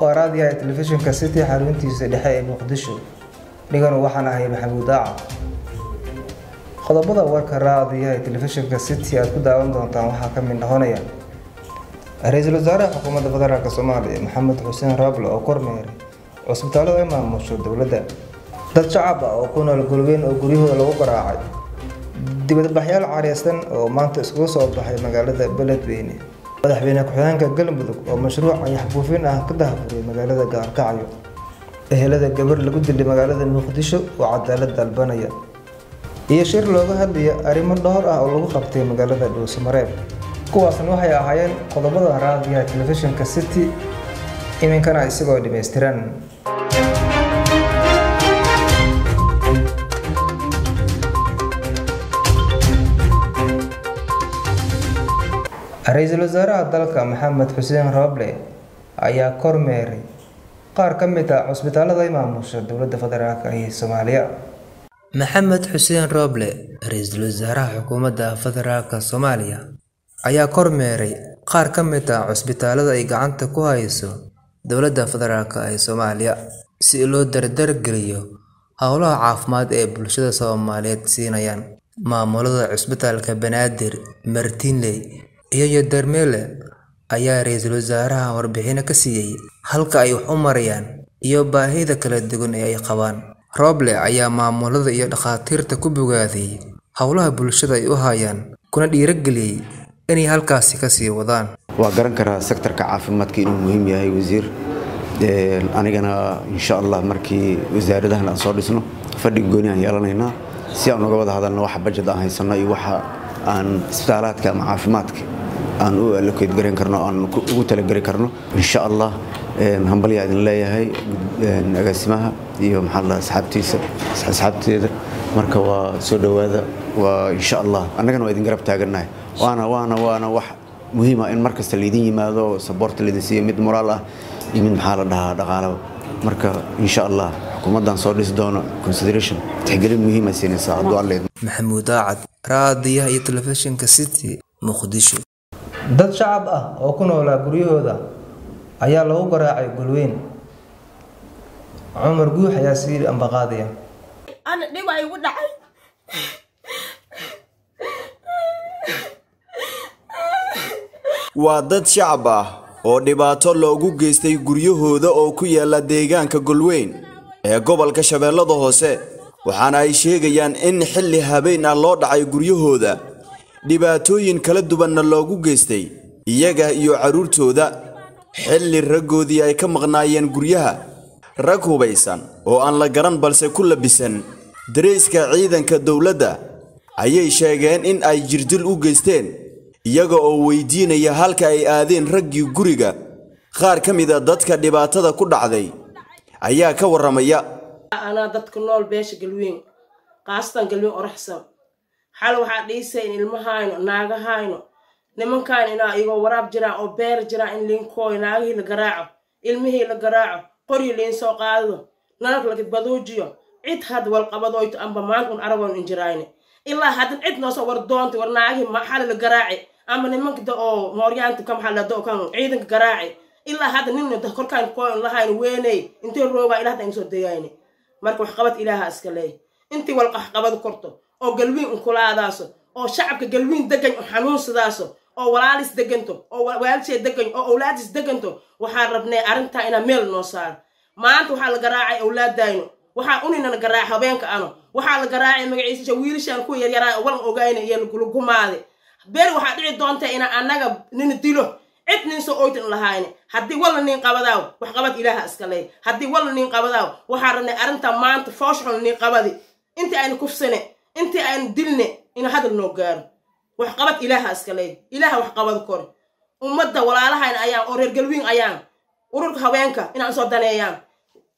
waa raadiyaha telefishinka city xaruntiisa dhexe ee muqdisho. Dhiganu waxaan ahay maxamuud aaca qodobada warka raadiyaha telefishinka city aad ku daawan doontaan waxaa ka mid noqonaya ra'iisul wasaaraha xukuumadda federaalk soomaaliya maxamed xuseen raable oo kormeeray cusbitaalada ay maamusho dowladda. Dad shacab ah oo ku nool golweyn oo guryahooda lagu garaacay. Dibadbaxyaal careysan oo maanta iskugu soo baxay magaalada beledweyne madaxweyne ku-xigeenka galmudug oo mashruuc ayaxbuufin ah ka dahafuray magaalada gaalkacyo ehelada gabar lagu dilay magaalada muqdisho oo cadaalad dalbanaya. Iyo shir looga hadlaya arrimo dhowr ah oo lagu qabtay magaalada dhuusamareeb kuwaasna waxay ahaayeen qodobada raadiyaha telefishinka city. Iminkana isagoo dhammaystiran ra'iisul wasaaraha dalka maxamed xuseen roble ayaa kormeeray qaar ka mid ah cusbitaalada ay maamusha dowladda federaalk ee soomaaliya. Maxamed xuseen roble ra'iisul wasaaraha xukuumadda federaalk soomaaliya ayaa kormeeray qaar ka mid ah cusbitaalada ay gacanta ku hayso dowladda federaalk ee soomaaliya si loo dardargeliyo howlaha caafimaad ee bulshada soomaaliyeed siinayaan. Maamulada cusbitaalka banaadir martinley iyo yodarmeele ayaa ra'iisul wasaaraha warbixino ka siiyey halka ay wax u marayaan iyo baahida kala duwan ee ay qabaan. Roble ayaa maamulada iyo dhakhaatiirta ku bogaadiyey howlaha bulshada ay u hayaan kuna dhiirageliyey inay halkaasi ka sii wadaan. Waa garan karaa sektarka caafimaadka inuu muhiim yahay wasiir. Anigana insha allah markii wasaaradahan aan soo dhisno fadhiga gooni aan yeelanaynaa si aan uga wada hadalno waxa bajad aan haysanno iyo waxa aan isbitaalaadka ama caafimaadka aan u allokeyd garan karno aan ugu talageli karno. Insha allah hambalyaa idin leeyahay agaasimaha iyo maxaa asxaabtiisa asxaabteeda. Marka waa soo dhowaada waa insha allah annagana waa idin garab taagannahay waana waana waana wax muhiima in mar kasta laydin yimaado saboorta laydin siiyo mid moraal ah iyo mid maxaa la dhahaa dhaqaalaba marka insha allah xukuumaddan soo dhisi doono consideration tixgelin muhiima siinaysaa hadduu alle maxamuud aacad raadiyaha iyo telefishinka city muqdisho dad shacab ah oo ku noolaa guryahooda ayaa lagu garaacay golweyn cumar guux ayaa sii ambaqaadaya ana dhib ay igu dhacay. Waa dad shacab ah oo dhibaato loogu geystay guryahooda oo ku yaalla deegaanka golweyn ee gobolka shabeellada hoose waxaana ay sheegayaan in xilli habeen ah loo dhacay guryahooda dhibaatooyin kala duwanna loogu geystay iyaga iyo carruurtooda xilli raggoodii ay ka maqnaayeen guryaha rag hubaysan oo aan la garan balse ku labisan. Darayska ciidanka dowladda ayay sheegeen in ay jirdil u geysteen iyaga oo weydiinaya halka ay aadeen raggii guriga. Qaar ka mida dadka dhibaatada ku dhacday ayaa ka warramaya. Anaa dadka nool beesha galweyn qaasatan galweyn oraxsan xal waxaa dhiisay in ilmahayno naagahayno nimankaan inaa igoo waraab jiraan oo beer jiraan in liinkooyo naagihii la garaaco. Ilmihii la garaaco. Qoryi liin soo qaadido nalag laga baduujiyo cid had walqabadoyto amba maanta un aragoon injirayne ilaa haddan cid noosoo war doonta war naagihii maxali la garaaci. Ama nimanka oo mooryaanta kamaxalado kan ciidanka garaaci. Ilaa hadda nin korkaan kooyn lahayn weeney intay roogaa ilaa hadda aynu soo degayne marka waxqabad ilaaha iska leey intii walqaxqabad korto oo galwiin unkulaadaaso oo shacabka galwiin degan u xanuunsadaaso oo walaalis deganto oo waalishee degan oo owlaadis deganto waxaan rabnay arrintaa inaa meel noo saaro. Maanta waxaa la garaacay owlaadayno waxaa uninana garaacay habeenka ano waxaa la garaacay magaciisa wiilishaan ku yaryaraa walan ogayna iyo lagulagumaaday beer waxaa dhici doonta ina annaga nina dilo cid nin soo oytan lahayne haddii walla nin qabadaaw wax qabad ilaaha iska haddii walla nin qabadaaw waxaa rabnay arrintaa maanta foosxun nin qabadi. Intii aynu kufsane intii aynu dilne ina hadal noo gaaro. Wax qabad ilaaha iska leey. Ilaaha wax qabad kore ummadda walaalahayna ayaan oo reer galwiin ayaan ururka haweenka inaan soo daneeyaan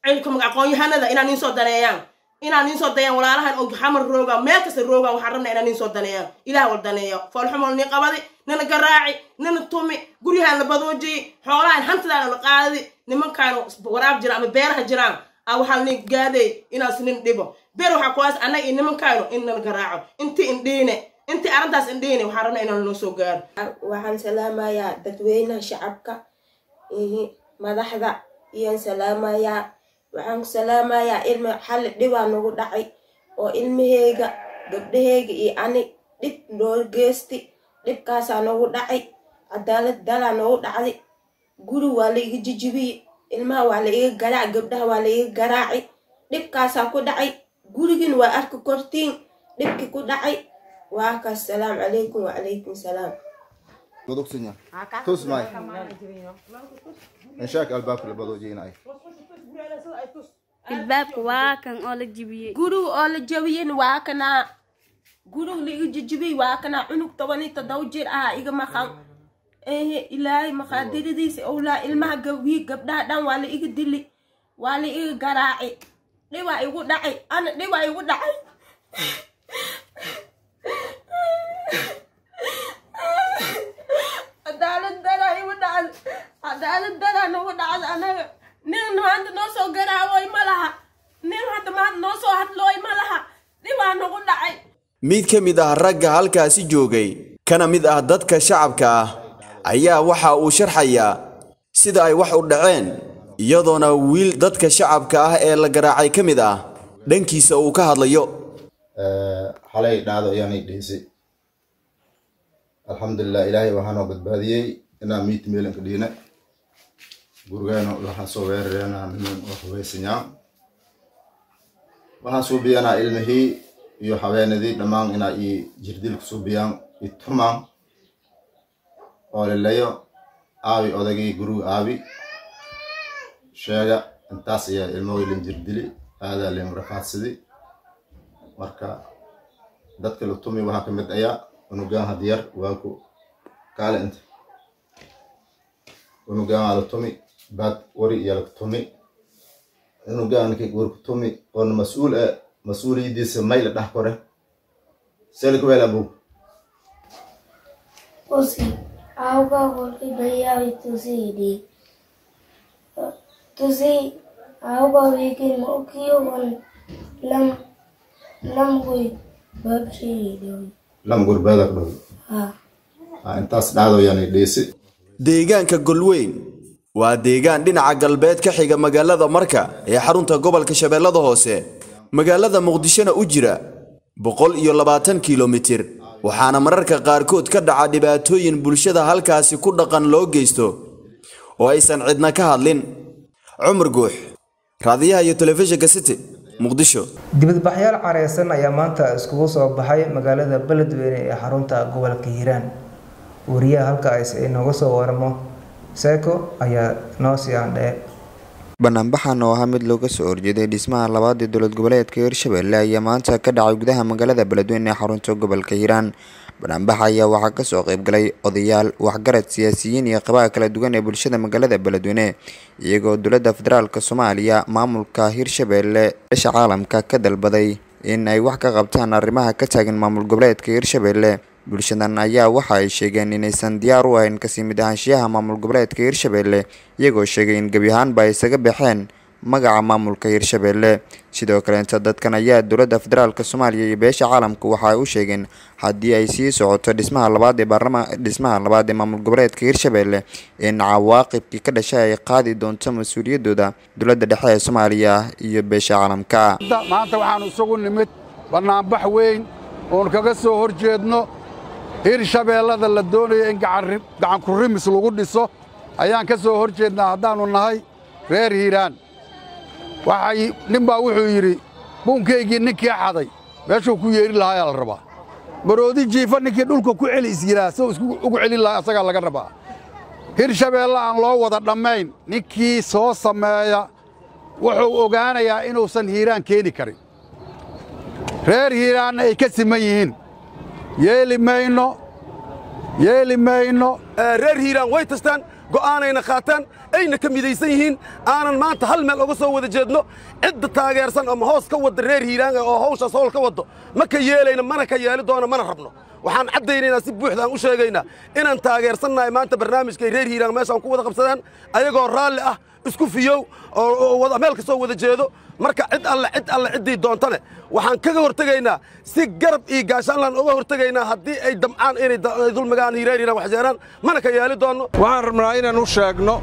cilka mag aqoon-yahanada inaan nin soo daneeyaan inaan nin soo daneeyaan walaalahan oo xamar roogaan meel kasta roogaan waxaan rabnaa inaan nin soo daneeyaan. Ilaah wal daneeyo. Foolxumol nin qabadi nina garaaci nina tumi guryahaan la badoojiyi xoolahan hantidaana la qaadadi nimankaan waraab jiraan ama beeraha jiraan a waxaa nin gaaday inaas nin dhibo beer waxaa kuwaas annaga iyo nimankaanu in nala garaaco. Intii indhiine intii arrintaas indhiine waxaan rabnaa inaan noo soo gaaro. Waxaan salaamayaa dadweynaha shacabka madaxda iyaan salaamayaa waxaan salaamayaa ilma xalli dhibaa nagu dhacay oo ilmaheyga gabdhaheyga iyo ani dhib noo geesti dhibkaasaa nagu dhacay cadaalad dalaa noogu dhacday. Guri waa la iga jijibiyey ilmaha waa la iga garaac gabdhaha waa la iga garaaci dhibkaasaa ku dhacay gurigin waa arki kortiin dhibkii ku dhacay. Waa kaas salaamu calaykum wacalaykum salaam. Albaabka waa kan oo la jibiyey guriga oo la jabiyin waa kanaa guriga la iga jijibiyey waa kanaa cunug toban iyo toddoba jir ah iga maqan ehe ilaahay maqaadiradiisa owlaa ilmaha gabii gabdhaha dhan waa la iga dili waa dhibaa igu dhacay ana dhibaa igu dhacay cadaalad daraa igu dhacda cadaalad daraa nagu dhacda anaga nin maanta noo soo garaawoy ma laha nin hadda maanta noo soo hadlooy ma laha dhibaa nagu dhacay mid ka mid ah ragga halkaasi joogay kana mid ah dadka shacabka ah ayaa waxa uu sharxayaa sida ay wax u dhaceen iyadoona wiil dadka shacabka ah ee la garaacay ka mid ah dhankiisa uu ka hadlayo Xalay dhacdo ayaanay dhihisay. Alxamdulilah ilaahay waxaanoo badbaadiyey inaan miit meelanka dhiina. Gurigeena waxaan soo weerareenaa niman wax hubeysanyaa. Waxaan suubiyanaa ilmihii iyo haweenadii dhammaan inaa ii jirdil ku suubiyaan ii tumaan oo lalayo aabi odagii guriga aabi sheega intaas ayaa ilmahooy lin jirdili. Aadaa lin rafaadsaday marka dadka la tumi waxaa ka mid ayaa unugaan hadiyar waa ku kaale inta unugaan waa la tumi baad wari iyo la tumi unugaan ninkii war ku tumi oona mas'uul eh mas'uuliyadiisa may la dhax kore. Seeli kuweel abu Usi, auga volki auga wikin mo kiyo wan lam dhow. Ah, intaas dhiisi deegaanka golweyn waa deegaan dhinaca galbeed ka xiga magaalada marka ee xarunta gobolka shabeellada hoose magaalada muqdishona u jira boqol iyo labaatan kilomitir waxaana mararka qaarkood ka dhaca dhibaatooyin bulshada halkaasi ku dhaqan loo geysto oo aysan cidna ka hadlin cumar guux raadiyaha iyo telefishinka city muqdisho. Dibadbaxyaal careysan ayaa maanta iskugu soo baxay magaalada beledweyne ee xarunta gobolka hiiraan. Wariyaha halkaas inooga soo waramo seeko ayaa noo sii aandhee banaanbaxan oo ahaa mid looga soo horjeeday dhismaha labaad ee dowlad goboleedka hirshabelle ayaa maanta ka dhacay gudaha magaalada beledweyne ee xarunta gobolka hiiraan. Banaanbaxa ayaa waxaa ka soo qeybgalay odayaal waxgarad siyaasiyiin iyo qabaha kala duwan ee bulshada magaalada beledweyne iyagoo dowladda federaalk soomaaliya maamulka hirshabelle dasha caalamka ka dalbaday in ay wax ka qabtaan arrimaha ka taagan maamul goboleedka hirshabelle bulshadan ayaa waxa ay sheegeen inaysan diyaar u ahayn ka sii mid ahaanshiyaha maamul goboleedka hirshabelle iyagoo sheegay in gebi ahaanba ay isaga baxeen magaca maamulka hirshabelle sidoo kaleeta dadkan ayaa dowladda federaalk soomaaliya iyo beesha caalamka waxa ay u sheegeen haddii ay sii socoto dhismaha labaad ee baarlama dhismaha labaad ee maamul goboleedka hirshabelle in cawaaqibkii ka dhashay ay qaadi doonto mas'uuliyadooda dowladda dhexe ee soomaaliya iyo beesha caalamka. Maanta waxaanu isugu nimid bannaanbax weyn oon kaga soo hor hirshabeellada la doonaya in gacan ku rimis lagu dhiso ayaan ka soo hor jeednaa haddaannu nahay reer hiiraan waxay nin baa wuxuu yidhi buunkaygii ninkii xaday meeshuu ku yeedhi lahaayaa la rabaa maroodi jiifa ninkii dhulka ku celi soo isku ugu celin lahaa asagaa laga rabaa hirshabeelle aan loo wada dhammayn ninkii soo sameeya wuxuu ogaanayaa inuusan hiiraan keeni karin reer hiiraanna ay ka siman yihiin yeeli mayno. Yeeli mayno. Reer hiiraan way tastaan go'aanayna qaataan ayna ka midaysan yihiin. Aanan maanta hal meel uga soo wada jeedno cidda taageersan ama hoos ka wadda reer hiiraan oo hawshaas howl ka waddo ma ka yeelayna mana ka yeeli doono mana rabno waxaan caddaynaynaa si buuxda aan u sheegaynaa inaan taageersannahay maanta barnaamijkay reer hiiraan meeshaan ku wada qabsadaan ayagoo raalli ah isku fiyow oo meel ka soo wada jeedo. Marka cid alle cid alle ciddii doontane waxaan kaga hortegaynaa si garab iyo gaashaanlaan uga hortegaynaa haddii ay damcaan inay dulmigaan hireer hiiraan waxjeeraan mana ka yeeli doonno. Waxaan rabnaa inaan u sheegno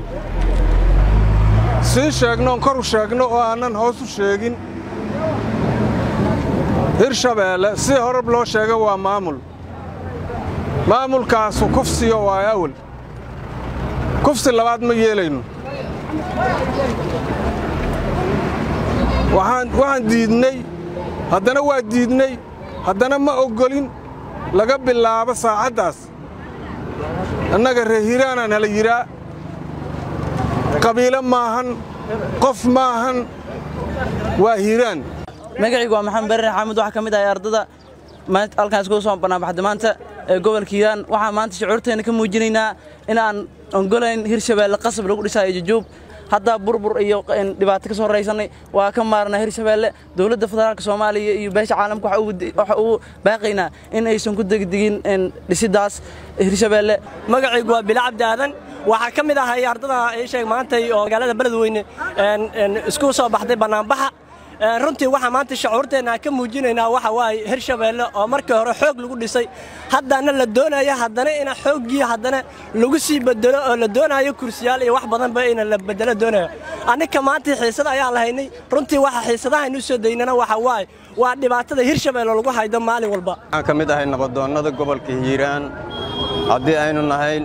sii sheegno oon kor u sheegno oo aanan hoos u sheegin. Hirshabeelle sida horab loo sheega waa maamul maamulkaasu kufsiyo waa awal kufsi labaad ma yeelayno. Waxaan diidnay haddana waa diidnay haddana ma oggolin laga bilaabo saacaddaas. Annaga reer hiiraanaa nala yidhaa qabiilo maahan qof maahan waa hiiraan. Magacaygu waa maxamed barre xaamud waxaa ka mid ahay ardada halkaan iskugu soo banaanbaxda maanta ee gobolka hiiraan waxaan maanta shucuurteenna ka muujinaynaa in aan ongolayn hirshabeelle qasab lagu dhisayo jujuub hadda burbur iyo dhibaato ka soo raysannay waa ka maarnaa hirshabeelle dowladda federaalka soomaaliya iyo beesha caalamka waxa uu baaqaynaa in aysan ku degdegin dhisiddaas hirshabeelle magacaygu waa bila cabdi aadan waxaa ka mid ahay ardada sheeg maantay oo magaalada beledweyne isku soo baxday bannaanbaxa runtii waxaa maanta shucuurteenna ka muujinaynaa waxa waaye hirshabeelle oo markii hore xoog lagu dhisay. Haddana la doonaya haddana ina xooggii haddana lagu sii bedelo oo la doonayo kursiyaal iyo wax badanba ina la bedelo doonayo. Annika maanta xiisada ayaan lahaynay. Runtii waxa xiisadahaaynu soo daynana waxa waaye waa dhibaatada hirshabeelle lagu haydo maalin walba. Waxaan ka mid ahay nabadoonnada gobolka hiiraan haddii aynu nahay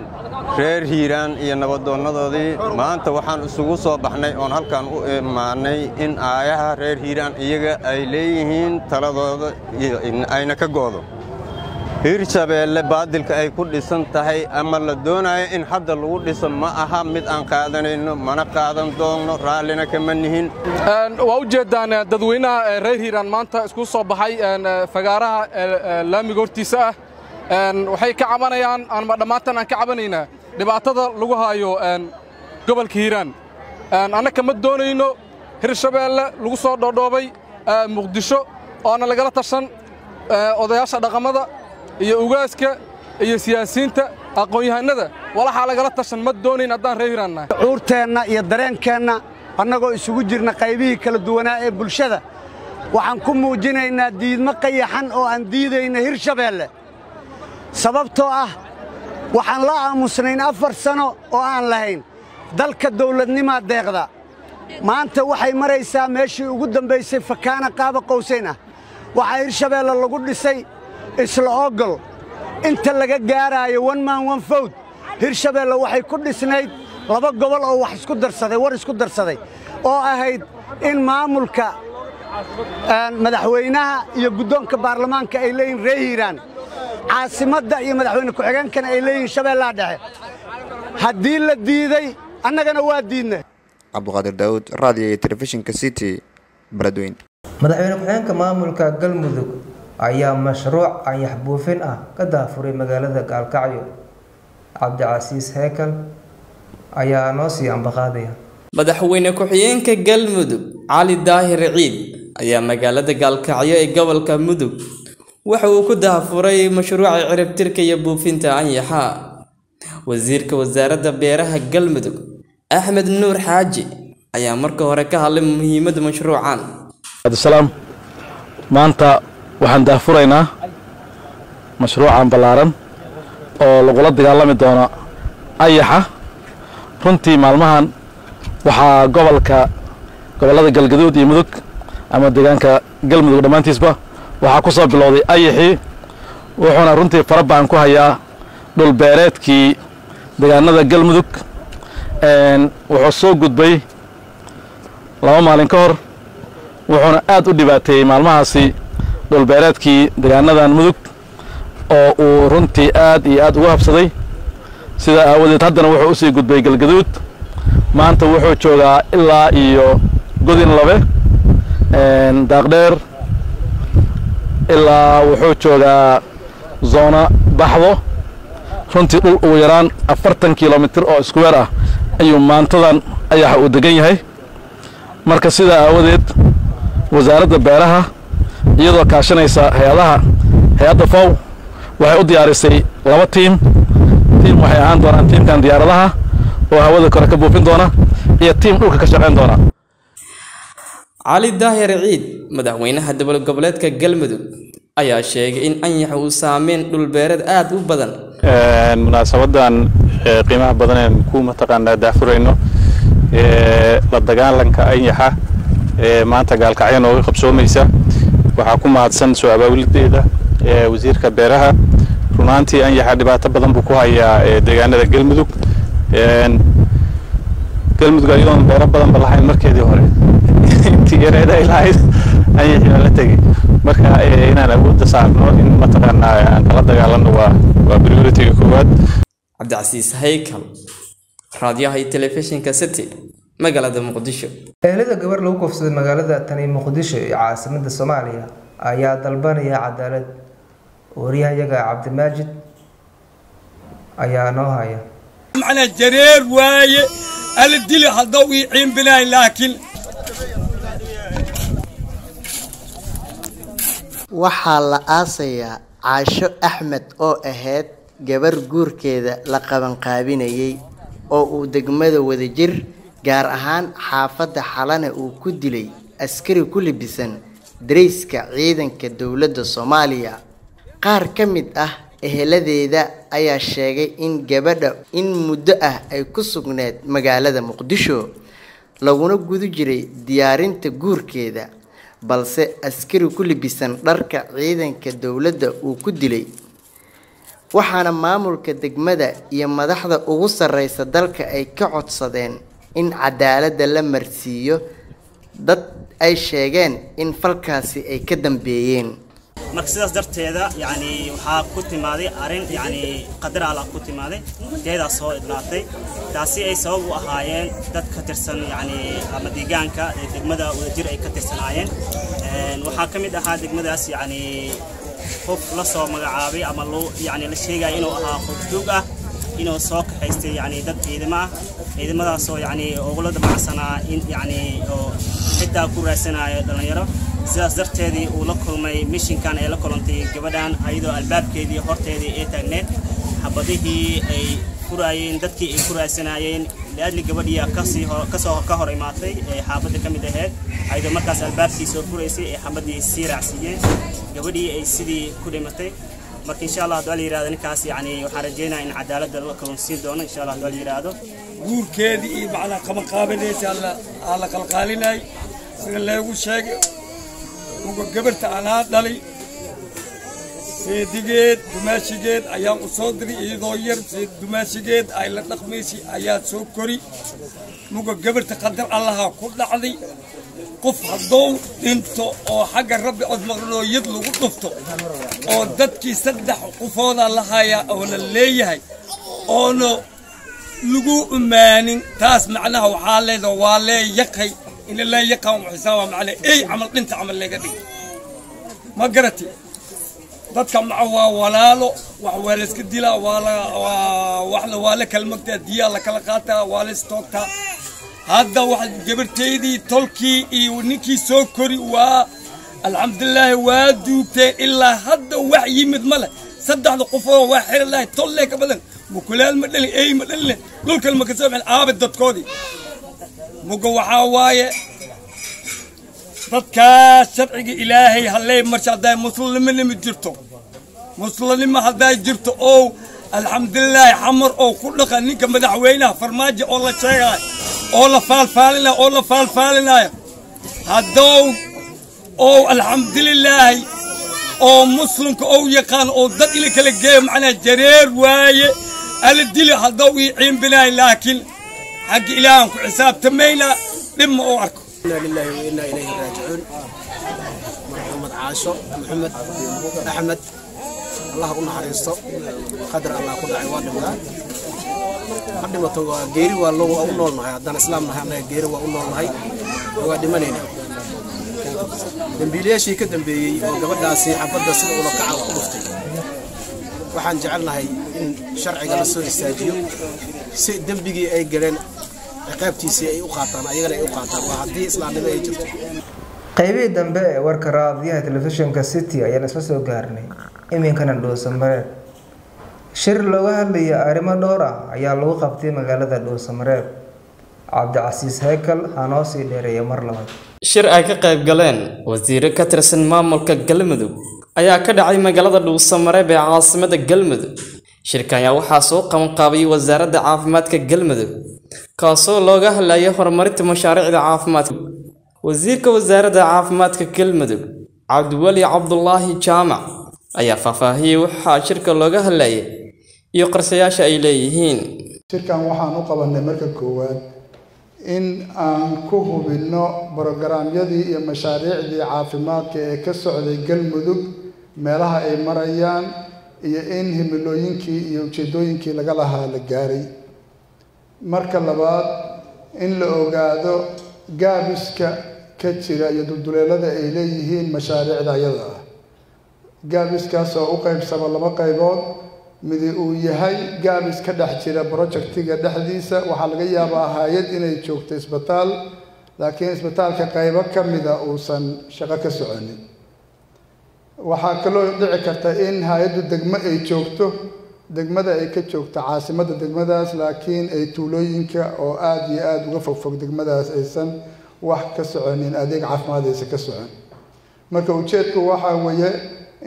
reer hiiraan iyo nabadoonnadoodii maanta waxaan isugu soo baxnay oon halkan u imaannay in aayaha reer hiiraan iyaga ay leeyihiin taladooda ayna ka goodo hirshabeelle baadilka ay ku dhisan tahay ama la doonayo in hadda lagu dhiso ma aha mid aan qaadanayno mana qaadan doonno raallina kama nihin. Waa u jeeddaan dadweynaha reer hiiraan maanta isku soo baxay fagaaraha laamiga hortiisa ah. Waxay ka cabanayaan ama dhammaantan aan ka cabanaynaa dhibaatada lagu haayo gobolka hiiraan. Annaka ma doonayno hirshabeelle lagu soo dhoodhoobay muqdisho oona lagala tashan odayaasha dhaqamada iyo ugaaska iyo siyaasiyiinta aqoon-yahanada. Walaxaa lagala tashan ma doonayn haddaan reer hiiraan cuurteenna iyo dareenkeenna annagoo isugu jirna qaybihii kala duwanaa ee bulshada. Waxaan ku muujinaynaa diidmo qayaxan oo aan diidayna hirshabeelle sababtoo ah waxaan la aamusnayn afar sano oo aan lahayn dalka dawladnimaa deeqda. Maanta waxay maraysaa meeshii ugu dambaysay fakaana qaaba qowsayn ah waxaa hirshabeelle lagu dhisay isla ogol inta laga gaaraayo wan maan wan fawd hirshabeelle waxay ku dhisnayd laba gobol oo wax isku darsaday war isku darsaday oo ahayd in maamulka madaxweynaha iyo guddoonka baarlamaanka ay leeyihiin ree hiiraan. Caasimadda iyo madaxweyne ku-xigeenkana ay leeyihiin shabeellaha dhexe. Haddii la diiday annagana waa diidnay cabduqaadir daawud raadiyo iyo telefishinka city beledweyn madaxweyne ku-xigeenka maamulka galmudug ayaa mashruuc anyax buufin ah ka daafuray magaalada gaalkacyo. Cabdicasiis heekal ayaa noo sii ambaqaadaya. Madaxweyne ku-xigeenka galmudug cali daahir ciid ayaa magaalada gaalkacyo ee gobolka mudug waxa uu ku daafuray mashruuca ciribtirka iyo buufinta anyaxa. Wasiirka wasaaradda beeraha galmudug axmed nuur xaaji ayaa marka hore ka hadlay muhiimadda mashruucan. Maanta waxaan daafuraynaa mashruucan ballaaran oo lagula dagaalami doono ayaxa. Runtii maalmahan waxaa gobolka gobollada galgaduud iyo mudug ama deegaanka galmudug dhammaantiisba waxaa ku soo bilowday ayaxii wuxuuna runtii fara badan ku hayaa dhul beereedkii deegaanada galmudug. Wuxuu soo gudbay laba maalin ka hor. Wuxuuna aad u dhibaateeyey maalmahaasi dhulbeereedkii deegaanadan mudug oo uu runtii aad iyo aad ugu habsaday. Sidaa aawadeed haddana wuxuu u sii gudbay galgaduud. Maanta wuxuu joogaa ilaa iyo godin labe daaqdheer. Ilaa wuxuu joogaa zoona baxdo. Runtii dhul ugu yaraan afartan kilomitir oo iskuweer ah ayuu maantadan ayaxa uu degan yahay. Marka sidaa aawadeed wasaaradda beeraha iyadoo kaashanaysa hay'adaha hay'adda fow waxay u diyaarisay laba tiim tiim waxay ahaan doonaan tiimkan diyaaradaha oo hawada kore ka buufin doona iyo tiim dhulka ka shaqayn doona. Cali daahir ciid madaxweynaha dowlad goboleedka galmudug ayaa sheegay in anyax uu saameyn dhulbeereed aad u badan. Munaasabadan qiimaha badan een ku mataqaanaa daafurayno la dagaalanka anyaxa ee maanta gaalkacyo nooga qabsoomaysa waxaa ku mahadsan soo abaawilideeda wasiirka beeraha. Runaantii anyaxa dhibaato badan buu ku hayaa deegaanada galmudug. Galmudug ayadoon beero badanba lahayn markeedii hore. Intii yareeda ay lahayd anyaxii waa la tegey. Marka inaan awoodda saarno in mataqaanaa aan kala dagaalano waa waa prioritiga koowaad. Cabdicasiis haykal raadiyaha iyo telefishinka city magaalada muqdisho. Ehelada gabar lagu kufsaday magaalada tani muqdisho ee caasimada soomaaliya ayaa dalbanaya cadaalad wariyahayaga cabdimaajid ayaa noo haya. Macnaa jareer waaye ala dili haddaw ii ciinbinaay laakiin waxaa la aasayaa caasho axmed oo ahayd gabar guurkeeda la qabanqaabinayay oo uu degmada wadajir gaar ahaan xaafadda xalane uu ku dilay askari ku libisan darayska ciidanka dowladda soomaaliya. Qaar ka mid ah eheladeeda ayaa sheegay in gabadha in muddo ah ay ku sugneed magaalada muqdisho laguna guda jiray diyaarinta guurkeeda balse askari ku libisan dharka ciidanka dowladda uu ku dilay. Waxaana maamulka degmada iyo madaxda ugu sarreysa dalka ay ka codsadeen in cadaaladda la marsiiyo dad ay sheegeen in falkaasi ay ka dambeeyeen. Marka sidaas darteeda yani waxaa ku timaaday arrin yani qadar alla ku timaaday deedaa soo idlaatay. Taasi ay sabab u ahaayeen dad ka tirsan yani ama deegaanka ee degmada wadajir ay ka tirsanaayeen. Waxaa ka mid ahaa degmadaas yani qof la soo magacaabay ama yani la sheegaya inuu ahaa qof duug ah inuu soo kaxaystay yani dad ciidamo ah ciidamadaasoo yani ugula dabacsanaa in yani oo xitaa ku raadsanaya dhalinyaro sidaas darteedii uu la kulmay mishinkan ay la kulantay gabadhan ayadoo albaabkeedii horteedii ay taagneed xabadihii ay furaayeen dadkii ay ku raadsanayeen liadli gabadhii ka sii ka soo ka hor imaatay ee xaafadda ka mid ahayd. Ayadoo markaas albaabkii soo furaysay ee xabadii sii raacsiiyeen gabadhii ay sidii ku dhimatay marka insha allah hadduu la yiraahdo ninkaas yani waxaan rajaynayaa in cadaaladda la kalunsiin doono insha allah hadduu la yiraahdo guurkeedii iyo macnaa qabanqaabadiisa aa la qalqaalinay sida leegu sheegay uga gabarta anaa dhalay seedigeed dumaashigeed ayaan u soo diray iyadoo yar dumaashigeed ay la dhaqmaysay ayaa soo kori. Muga gabarta qadar allaha ku dhacday qof hadduu dhinto oo xagga rabbi codmaqnoo yad lagu dhufto oo dadkii saddex qofoodaa la hayaa oo la leeyahay oona lagu imaanin. Taas macnaha waxaa leeda waa lee yaqay ina lee yaqaan xisaaba macnaa ey camal dhinta camal laga dhig. Ma garati? Dadka maca waa walaalo wax waa la iska dilaa waa la waa la kala magtaa diyaa la kala qaataa waa la istoogtaa hadda wax gabarteydii tolkii iyo ninkii soo kori waa alxamdulilaahi waa duugteen ilaa hadda wax yimid ma leh saddexda qofoo waa xiri lahay tollee ka badan mukulaal ma dhalin ey ma dhalin dhulkan ma ka soo bixin aabid dadkoodii muga waxaa waaye dadkaas sharciga ilaahay hallee marsha hadday muslimnimo jirto muslimnimo hadday jirto oo alxamdulilaahi xamar oo ku dhaqa ninka madaxweynaha farmaajo oo la sheegaayo اولا فال فالنا اولا فال فالنا هدو أو الحمد لله أو مسلم أو يقان أو ضد إلى كل على جرير واي الدليل هدو يعين بنا لكن حق إلههم حساب تمينا لما أوعكم إنا لله وإنا إليه راجعون محمد عاشو محمد أحمد الله كنا حريصه قدر الله كنا عوان ma dhimato geeri waa u noolnahay haddaan islaam nahay annaga geeri waa u noolnahay waa dhimanayna dambiilayaashii ka dambeeyey oo gabadhaasi xabadda sida ula kaca ku dhuftay. Waxaan jecelnahay in sharciga la soo istaajiyo si dembigii ay galeen ciqaabtiisii ay u qaataan ayagana ay u qaataan. Waa haddii islaamnimo ay jirto. Qaybihii dambe ee warka raadiyaha telefishinka city ayaan isla soo gaarnay iminkana dhoosa mareer shir looga hadlaya arrimo dhowr ah ayaa lagu qabtay magaalada dhuusamareeb cabdicasiis heykal ha noo sii dheereeya mar labaad. Shir ay ka qayb galeen wasiiro ka tirsan maamulka galmudug ayaa ka dhacay magaalada dhuusamareeb ee caasimada galmudug. Shirkan ayaa waxaa soo qabanqaabiyey wasaaradda caafimaadka galmudug kaasoo looga hadlayay horumarinta mashaariicda caafimaadka. Wasiirka wasaaradda caafimaadka galmudug cabdiweli cabdulaahi jaamac ayaa faahfaahiyey waxaa shirka looga hadlayay iyo qarsayaasha ay leeyihiin. Shirkan waxaan u qabanay marka koowaad in aan ku hubinno brogaraamyadii iyo mashaariicdii caafimaadka ee ka socday galmudug meelaha ay marayaan iyo in himilooyinkii iyo ujeedooyinkii laga lahaa la gaaray. Marka labaad in la ogaado gaabiska ka jira iyo dulduleelada ay leeyihiin mashaariicda ayada ah. Gaabiskaas oo u qaybsama laba qaybood midi uu yahay gaabis ka dhex jira projectiga dhexdiisa. Waxaa laga yaabaa hay'ad inay joogto isbitaal laakiin isbitaalka qaybo ka mida uusan shaqo ka soconin. Waxaa kaloo dhici karta in hay'addu degmo ay joogto degmada ay ka joogto caasimadda degmadaas laakiin ay tuulooyinka oo aada iyo aada uga fogfog degmadaas aysan wax ka soconin adeeg caafimaad aysan ka socon. Marka ujeedku waxaa weeye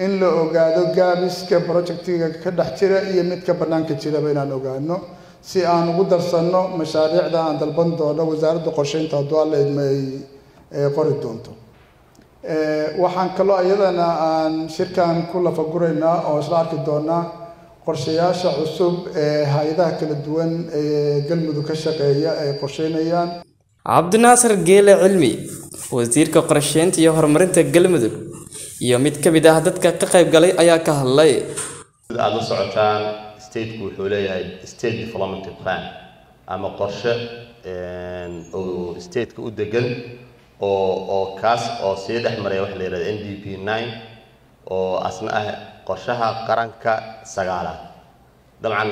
in la ogaado gaabiska projectiga ka dhex jira iyo midka bannaanka jiraba inaan ogaano. Si aan ugu darsanno mashaariicda aan dalban doono wasaaradda qorsheynta hadduu alla idma ay qori doonto. Waxaan kaloo iyadana aan shirkan ku lafaguraynaa oo isla arki doonaa qorshayaasha cusub ee hay'adaha kala duwan ee galmudug ka shaqeeya ay qorsheynayaan. Cabdinaasir geele cilmi wasiirka qorsheynta iyo horumarinta galmudug iyo mid ka mid ah dadka ka qayb galay ayaa ka hadlay. Sida aada la socotaan stateku wuxuu leeyahay state development plan ama qorshe oo stateka u degan oo oo kaas oo sii dhex maraya waxa la yidhahda n d p nine oo asna ah qorshaha qaranka sagaalaad dabcan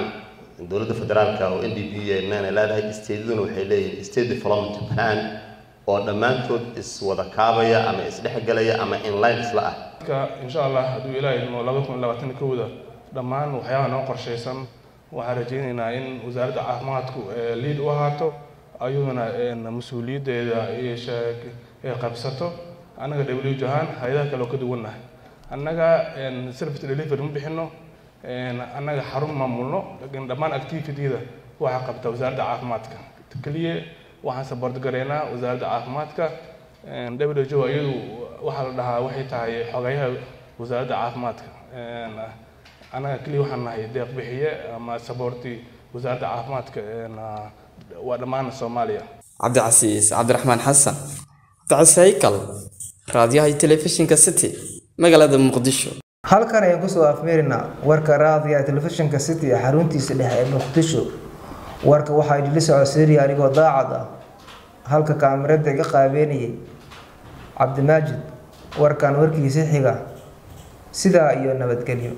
dowladda federaalka oo n d p nine ay leedahay stateduna waxay leeyihiin state development plan oo dhammaantood iswada kaabaya ama isdhexgelaya ama inline isla ah. Marka insha allah hadduu ilaahay idmo laba kun labaatan kowda dhammaan waxyaabaha noo qorshaysan waxaan rajaynaynaa in wasaaradda caafimaadku liid u ahaato ayaduna mas'uuliyaddeeda ay qabsato. Annaga w ahaan hay'adaha kale oo ka duwannahay annaga service delivery ma bixino annaga xarun maamulno laakiin dhammaan activityda waxaa qabta wasaaradda caafimaadka. Keliya waxaan support garaynaa wasaaradda caafimaadka. W iyadu waxaa la dhahaa waxay tahay xogayaha wasaaradda caafimaadka. Annaga keliya waxaan nahay deeq bixiye ama supporti wasaaradda caafimaadka. Waa dhammaan soomaaliya. Cabdicasiis cabdiraxmaan xasan cabdicasiikal raadiyaha iyo telefishinka city magaalada muqdisho. Halkan ayaan ku soo afmeerinaa warka raadiyaha telefishinka city xaruntiisa dhexe ee muqdisho warka waxaa idinla socodsiinaya anigoo daacad ah. Halka kaamirada iga qaabeynayay cabdimaajid warkan warkiisa xiga. Sidaa iyo nabadgelyo